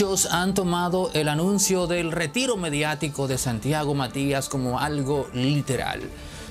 Muchos han tomado el anuncio del retiro mediático de Santiago Matías como algo literal.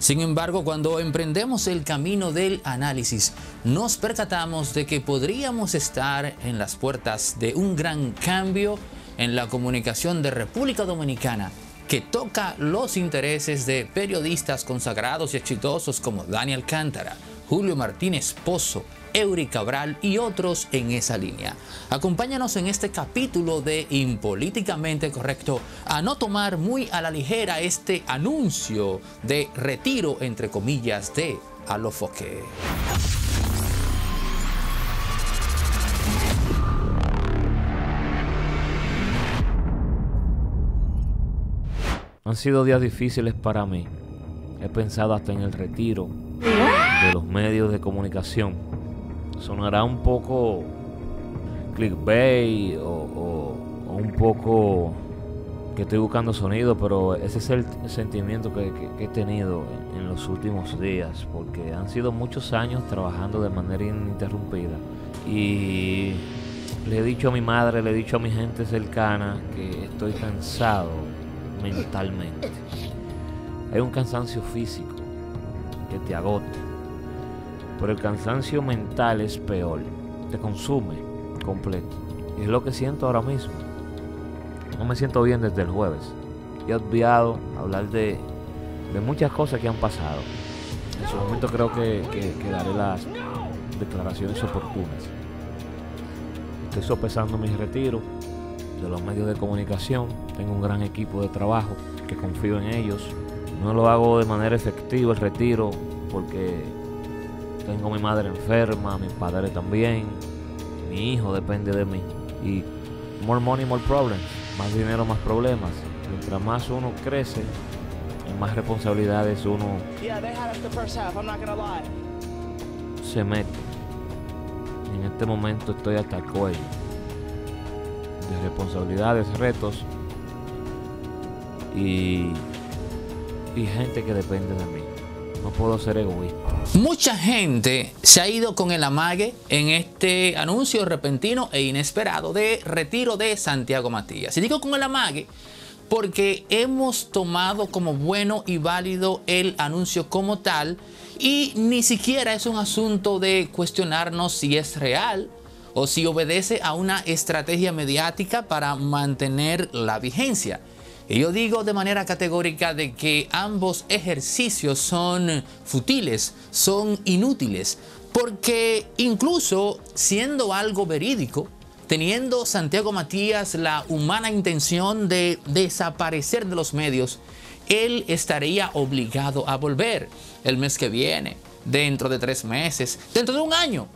Sin embargo, cuando emprendemos el camino del análisis, nos percatamos de que podríamos estar en las puertas de un gran cambio en la comunicación de República Dominicana que toca los intereses de periodistas consagrados y exitosos como Daniel Cántara, Julio Martínez Pozo, Eury Cabral y otros en esa línea. Acompáñanos en este capítulo de Impolíticamente Correcto a no tomar muy a la ligera este anuncio de retiro, entre comillas, de Alofoque. Han sido días difíciles para mí. He pensado hasta en el retiro de los medios de comunicación. Sonará un poco clickbait o, un poco que estoy buscando sonido, pero ese es el sentimiento que, he tenido en, los últimos días, porque han sido muchos años trabajando de manera ininterrumpida. Y le he dicho a mi madre, le he dicho a mi gente cercana que estoy cansado mentalmente. Hay un cansancio físico que te agota, pero el cansancio mental es peor, te consume completo. Y es lo que siento ahora mismo. No me siento bien desde el jueves. He obviado hablar de, de muchas cosas que han pasado. En su momento creo que, que, daré las declaraciones oportunas. Estoy sopesando mi retiro de los medios de comunicación. Tengo un gran equipo de trabajo que confío en ellos. No lo hago de manera efectiva el retiro porque tengo mi madre enferma, mi padre también, mi hijo depende de mí. Y more money, more problems. Más dinero, más problemas. Mientras más uno crece, más responsabilidades uno se mete. Y en este momento estoy hasta el cuello de responsabilidades, retos y, y gente que depende de mí. No puedo ser egoísta. Mucha gente se ha ido con el amague en este anuncio repentino e inesperado de retiro de Santiago Matías. Y digo con el amague porque hemos tomado como bueno y válido el anuncio como tal y ni siquiera es un asunto de cuestionarnos si es real o si obedece a una estrategia mediática para mantener la vigencia. Y yo digo de manera categórica de que ambos ejercicios son futiles, son inútiles, porque incluso siendo algo verídico, teniendo Santiago Matías la humana intención de desaparecer de los medios, él estaría obligado a volver el mes que viene, dentro de tres meses, dentro de un año.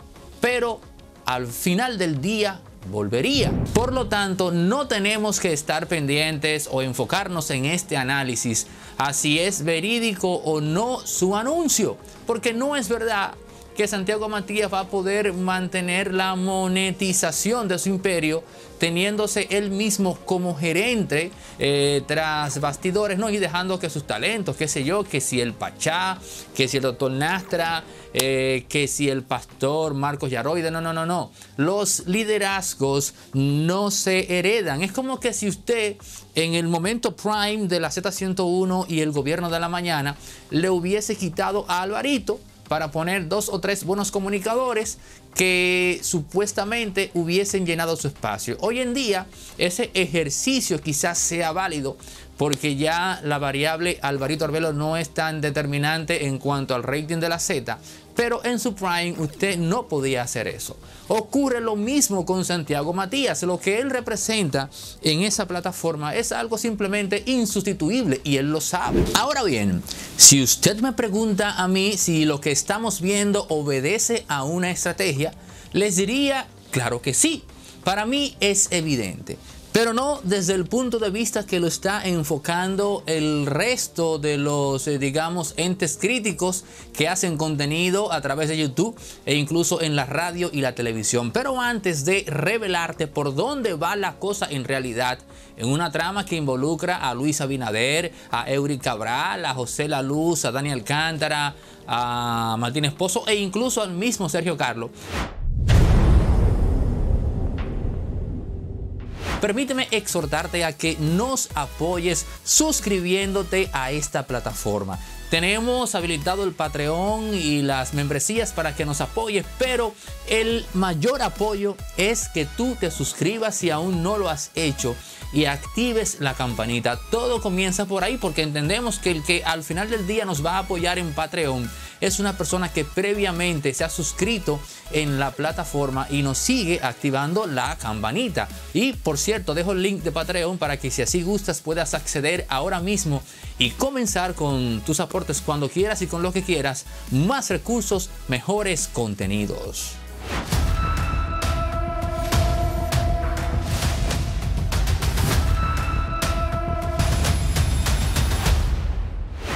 Pero al final del día volvería. Por lo tanto, no tenemos que estar pendientes o enfocarnos en este análisis a si es verídico o no su anuncio, porque no es verdad que Santiago Matías va a poder mantener la monetización de su imperio teniéndose él mismo como gerente eh, tras bastidores, ¿no? Y dejando que sus talentos, qué sé yo, que si el Pachá, que si el doctor Nastra, eh, que si el pastor Marcos Yaroide, no, no, no, no. Los liderazgos no se heredan. Es como que si usted en el momento prime de la Z101 y el gobierno de la mañana le hubiese quitado a Alvarito para poner dos o tres buenos comunicadores que supuestamente hubiesen llenado su espacio. Hoy en día ese ejercicio quizás sea válido porque ya la variable Alvarito Arbelo no es tan determinante en cuanto al rating de la Z, pero en su prime usted no podía hacer eso. Ocurre lo mismo con Santiago Matías. Lo que él representa en esa plataforma es algo simplemente insustituible y él lo sabe. Ahora bien, si usted me pregunta a mí si lo que estamos viendo obedece a una estrategia, les diría, claro que sí. Para mí es evidente. Pero no desde el punto de vista que lo está enfocando el resto de los, eh, digamos, entes críticos que hacen contenido a través de YouTube e incluso en la radio y la televisión. Pero antes de revelarte por dónde va la cosa en realidad, en una trama que involucra a Luis Abinader, a Eury Cabral, a José La Luz, a Daniel Cántara, a Martín Esposo e incluso al mismo Sergio Carlos. Permíteme exhortarte a que nos apoyes suscribiéndote a esta plataforma. Tenemos habilitado el Patreon y las membresías para que nos apoyes, pero el mayor apoyo es que tú te suscribas si aún no lo has hecho y actives la campanita. Todo comienza por ahí porque entendemos que el que al final del día nos va a apoyar en Patreon es una persona que previamente se ha suscrito en la plataforma y nos sigue activando la campanita. Y por cierto, dejo el link de Patreon para que si así gustas puedas acceder ahora mismo y comenzar con tus aportes cuando quieras y con lo que quieras. Más recursos, mejores contenidos.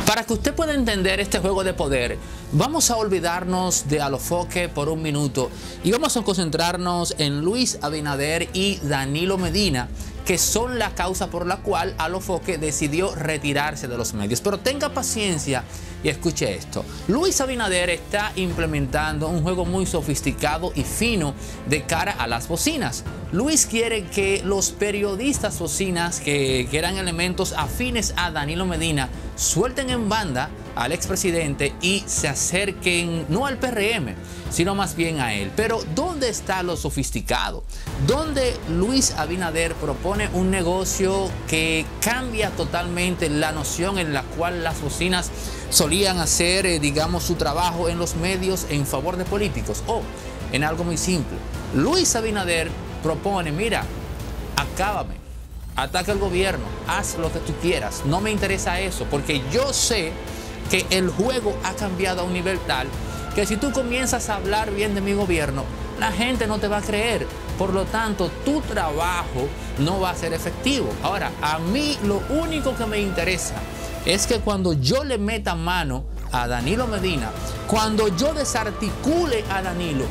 Para que usted pueda entender este juego de poder, vamos a olvidarnos de Alofoque por un minuto y vamos a concentrarnos en Luis Abinader y Danilo Medina, que son la causa por la cual Alofoque decidió retirarse de los medios. Pero tenga paciencia y escuche esto. Luis Abinader está implementando un juego muy sofisticado y fino de cara a las bocinas. Luis quiere que los periodistas bocinas, que, eran elementos afines a Danilo Medina, suelten en banda al expresidente y se acerquen no al PRM, sino más bien a él. Pero ¿dónde está lo sofisticado? ¿Dónde Luis Abinader propone un negocio que cambia totalmente la noción en la cual las bocinas solían hacer, eh, digamos, su trabajo en los medios en favor de políticos? O en algo muy simple. Luis Abinader propone, mira, acábame ataca al gobierno, haz lo que tú quieras. No me interesa eso, porque yo sé que el juego ha cambiado a un nivel tal que si tú comienzas a hablar bien de mi gobierno, la gente no te va a creer. Por lo tanto, tu trabajo no va a ser efectivo. Ahora, a mí lo único que me interesa es que cuando yo le meta mano a Danilo Medina, cuando yo desarticule a Danilo,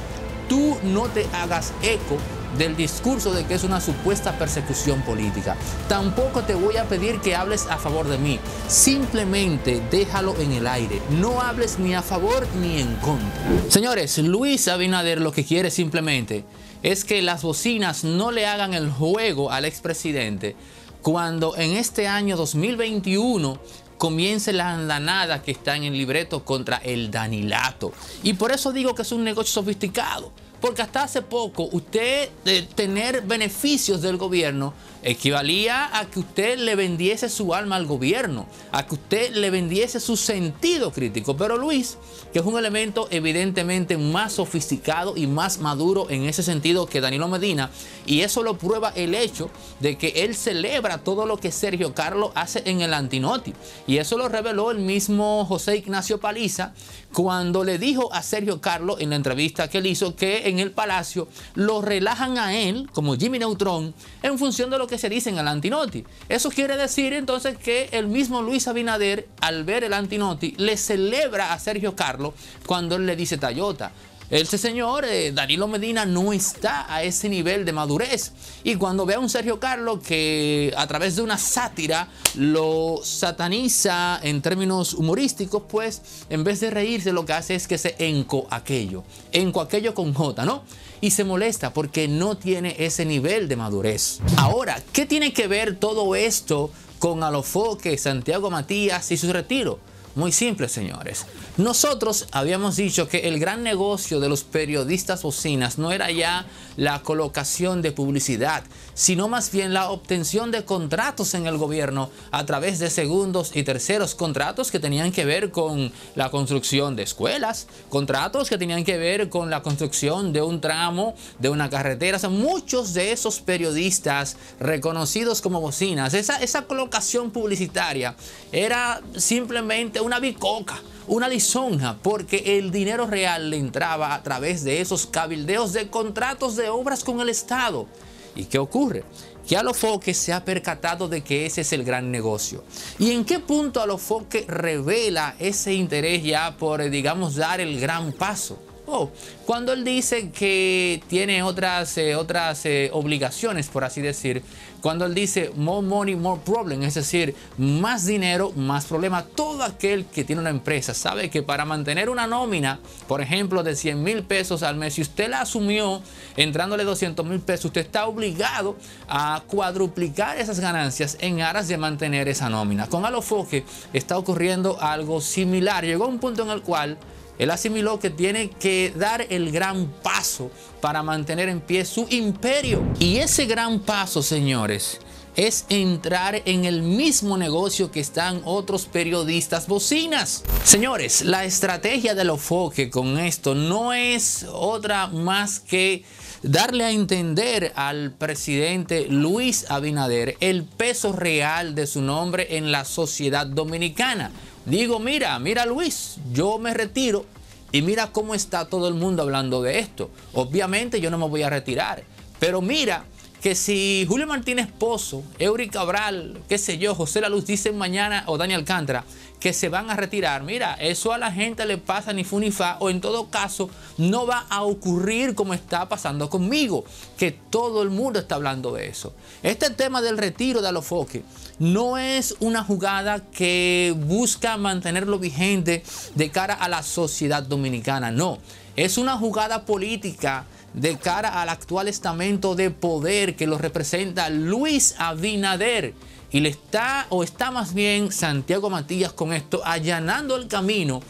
tú no te hagas eco del discurso de que es una supuesta persecución política. Tampoco te voy a pedir que hables a favor de mí. Simplemente déjalo en el aire. No hables ni a favor ni en contra. Señores, Luis Abinader lo que quiere simplemente es que las bocinas no le hagan el juego al expresidente cuando en este año 2021 comience la andanada que está en libreto contra el Danilato. Y por eso digo que es un negocio sofisticado. Porque hasta hace poco usted eh, tener beneficios del gobierno equivalía a que usted le vendiese su alma al gobierno, a que usted le vendiese su sentido crítico. Pero Luis, que es un elemento evidentemente más sofisticado y más maduro en ese sentido que Danilo Medina, y eso lo prueba el hecho de que él celebra todo lo que Sergio Carlos hace en el Antinoti. Y eso lo reveló el mismo José Ignacio Paliza cuando le dijo a Sergio Carlos en la entrevista que él hizo que en el Palacio lo relajan a él, como Jimmy Neutron, en función de lo que se dice en el Antinoti. Eso quiere decir entonces que el mismo Luis Abinader, al ver el Antinoti, le celebra a Sergio Carlos cuando él le dice Tayota. Este señor, eh, Danilo Medina, no está a ese nivel de madurez. Y cuando ve a un Sergio Carlos que a través de una sátira lo sataniza en términos humorísticos, pues en vez de reírse lo que hace es que se enco aquello. Enco aquello con J, ¿no? Y se molesta porque no tiene ese nivel de madurez. Ahora, ¿qué tiene que ver todo esto con Alofoque, Santiago Matías y su retiro? Muy simple, señores. Nosotros habíamos dicho que el gran negocio de los periodistas bocinas no era ya la colocación de publicidad, sino más bien la obtención de contratos en el gobierno a través de segundos y terceros contratos que tenían que ver con la construcción de escuelas, contratos que tenían que ver con la construcción de un tramo de una carretera. muchos de esos periodistas reconocidos como bocinas, esa, esa colocación publicitaria era simplemente una bicoca, una lisonja, porque el dinero real le entraba a través de esos cabildeos de contratos de obras con el Estado. ¿Y qué ocurre? Que Alofoque se ha percatado de que ese es el gran negocio. ¿Y en qué punto Alofoque revela ese interés ya por, digamos, dar el gran paso? Oh, cuando él dice que tiene otras, eh, otras eh, obligaciones, por así decir, cuando él dice more money, more problem, es decir, más dinero, más problema, todo aquel que tiene una empresa sabe que para mantener una nómina, por ejemplo, de 100 mil pesos al mes, si usted la asumió entrándole 200 mil pesos, usted está obligado a cuadruplicar esas ganancias en aras de mantener esa nómina. Con Alofoque está ocurriendo algo similar. Llegó un punto en el cual él asimiló que tiene que dar el gran paso para mantener en pie su imperio. Y ese gran paso, señores, es entrar en el mismo negocio que están otros periodistas bocinas. Señores, la estrategia de Lofoque con esto no es otra más que darle a entender al presidente Luis Abinader el peso real de su nombre en la sociedad dominicana. Digo, mira, mira Luis, yo me retiro y mira cómo está todo el mundo hablando de esto. Obviamente yo no me voy a retirar, pero mira que si Julio Martínez Pozo, Eury Cabral, qué sé yo, José La Luz dicen mañana o Daniel Alcántara que se van a retirar, mira, eso a la gente le pasa ni fu ni fa o en todo caso no va a ocurrir como está pasando conmigo, que todo el mundo está hablando de eso. Este tema del retiro de Alofoque no es una jugada que busca mantenerlo vigente de cara a la sociedad dominicana, no, es una jugada política de cara al actual estamento de poder que lo representa Luis Abinader. Y le está, o está más bien Santiago Matías con esto, allanando el camino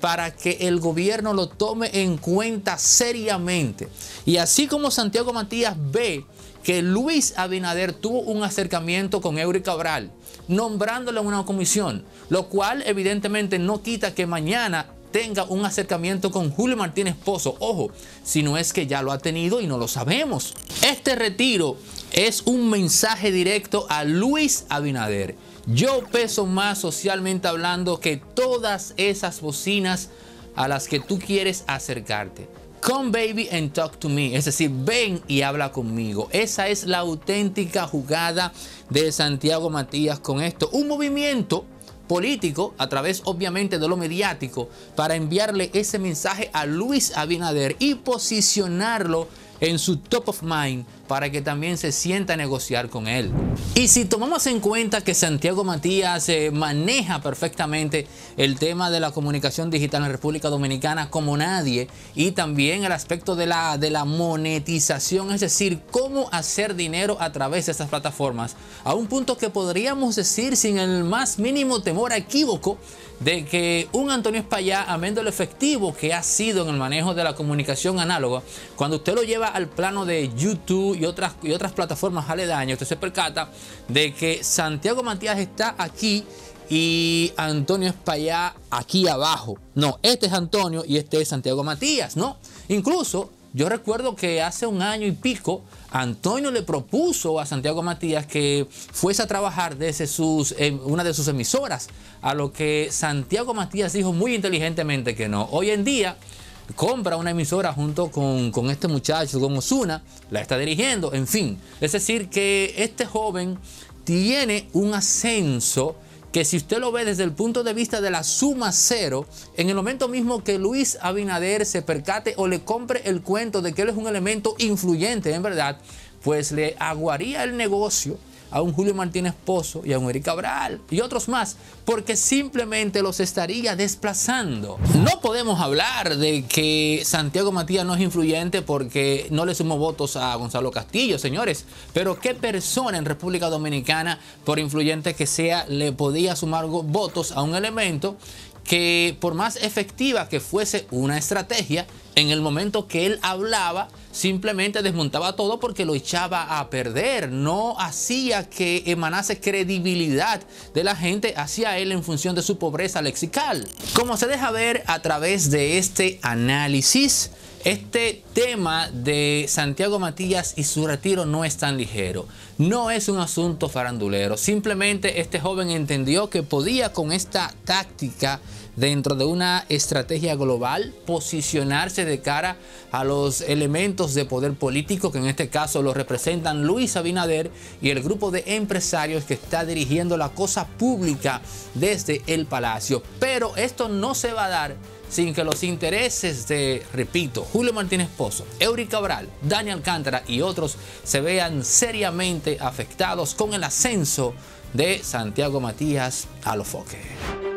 para que el gobierno lo tome en cuenta seriamente. Y así como Santiago Matías ve que Luis Abinader tuvo un acercamiento con Eury Cabral, nombrándole una comisión, lo cual evidentemente no quita que mañana tenga un acercamiento con Julio Martínez Pozo. Ojo, si no es que ya lo ha tenido y no lo sabemos. Este retiro es un mensaje directo a Luis Abinader. Yo peso más socialmente hablando que todas esas bocinas a las que tú quieres acercarte. Come baby and talk to me. Es decir, ven y habla conmigo. Esa es la auténtica jugada de Santiago Matías con esto. Un movimiento político, a través obviamente de lo mediático, para enviarle ese mensaje a Luis Abinader y posicionarlo en su top of mind para que también se sienta a negociar con él. Y si tomamos en cuenta que Santiago Matías eh, maneja perfectamente el tema de la comunicación digital en República Dominicana como nadie y también el aspecto de la, de la monetización, es decir, cómo hacer dinero a través de estas plataformas, a un punto que podríamos decir sin el más mínimo temor a equívoco de que un Antonio Espaillá, amén lo efectivo que ha sido en el manejo de la comunicación análoga, cuando usted lo lleva al plano de YouTube y otras, y otras plataformas aledañas, usted se percata de que Santiago Matías está aquí y Antonio Espaillá aquí abajo. No, este es Antonio y este es Santiago Matías, ¿no? Incluso yo recuerdo que hace un año y pico Antonio le propuso a Santiago Matías que fuese a trabajar desde sus, una de sus emisoras, a lo que Santiago Matías dijo muy inteligentemente que no. Hoy en día compra una emisora junto con, con este muchacho, con Osuna, la está dirigiendo, en fin. Es decir, que este joven tiene un ascenso que si usted lo ve desde el punto de vista de la suma cero, en el momento mismo que Luis Abinader se percate o le compre el cuento de que él es un elemento influyente en verdad, pues le aguaría el negocio a un Julio Martínez Pozo y a un Eric Cabral y otros más, porque simplemente los estaría desplazando. No podemos hablar de que Santiago Matías no es influyente porque no le sumó votos a Gonzalo Castillo, señores, pero ¿qué persona en República Dominicana, por influyente que sea, le podía sumar votos a un elemento que por más efectiva que fuese una estrategia, en el momento que él hablaba, simplemente desmontaba todo porque lo echaba a perder. No hacía que emanase credibilidad de la gente hacia él en función de su pobreza lexical. Como se deja ver a través de este análisis, este tema de Santiago Matías y su retiro no es tan ligero. No es un asunto farandulero. Simplemente este joven entendió que podía con esta táctica dentro de una estrategia global posicionarse de cara a los elementos de poder político que en este caso lo representan Luis Abinader y el grupo de empresarios que está dirigiendo la cosa pública desde el palacio. Pero esto no se va a dar sin que los intereses de, repito, Julio Martínez Pozo, Eury Cabral, Daniel Alcántara y otros se vean seriamente afectados con el ascenso de Santiago Matías a los foques.